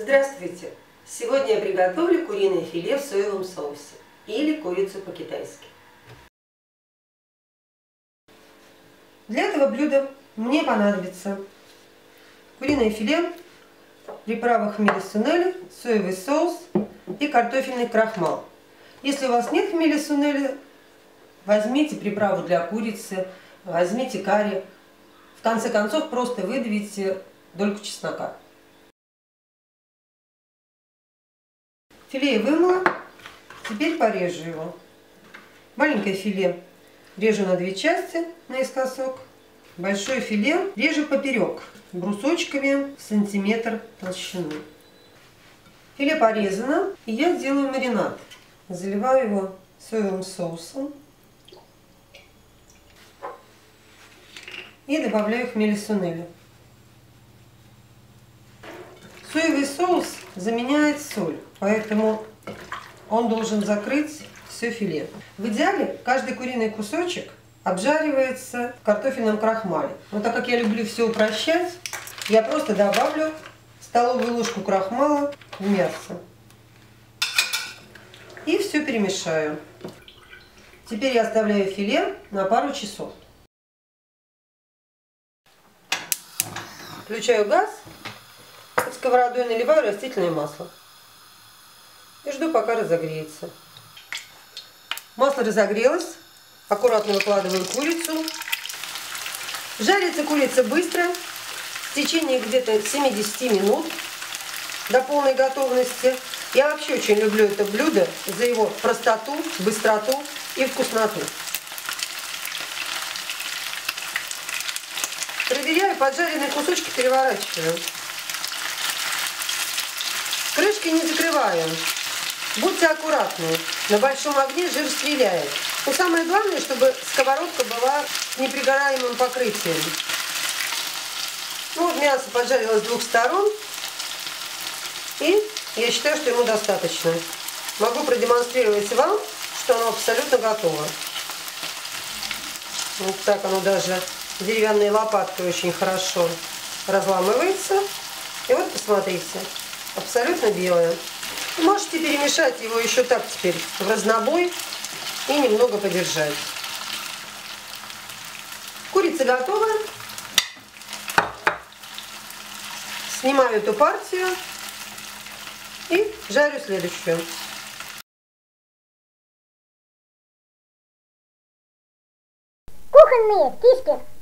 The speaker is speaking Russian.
Здравствуйте! Сегодня я приготовлю куриное филе в соевом соусе или курицу по-китайски. Для этого блюда мне понадобится куриное филе, приправа хмели сунели, соевый соус и картофельный крахмал. Если у вас нет хмели сунели, возьмите приправу для курицы, возьмите карри. В конце концов, просто выдавите дольку чеснока. Филе вымыла, теперь порежу его. Маленькое филе режу на две части наискосок. Большое филе режу поперек брусочками сантиметр толщины. Филе порезано, и я делаю маринад. Заливаю его соевым соусом. И добавляю хмели сунели. Соевый соус заменяет соль, поэтому он должен закрыть все филе. В идеале каждый куриный кусочек обжаривается в картофельном крахмале. Но так как я люблю все упрощать, я просто добавлю столовую ложку крахмала в мясо. И все перемешаю. Теперь я оставляю филе на пару часов. Включаю газ сковородой наливаю растительное масло. И жду, пока разогреется. Масло разогрелось. Аккуратно выкладываю курицу. Жарится курица быстро. В течение где-то 70 минут до полной готовности. Я вообще очень люблю это блюдо за его простоту, быстроту и вкусноту. Проверяю, поджаренные кусочки переворачиваю. Крышки не закрываем. Будьте аккуратны. На большом огне жир стреляет. Но самое главное, чтобы сковородка была с непригораемым покрытием. Ну, вот мясо поджарилось с двух сторон. И я считаю, что ему достаточно. Могу продемонстрировать вам, что оно абсолютно готово. Вот так оно даже деревянной лопаткой очень хорошо разламывается. И вот посмотрите абсолютно белое. Можете перемешать его еще так теперь в разнобой и немного подержать. Курица готова. Снимаю эту партию и жарю следующую. Кухонные фишки.